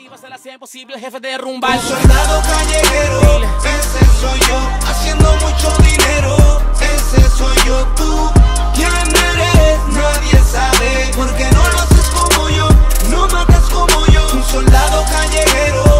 El jefe de. Un soldado callejero, ese soy yo. Haciendo mucho dinero, ese soy yo. Tú, ¿quién eres? Nadie sabe, porque no lo haces como yo, no matas como yo. Un soldado callejero.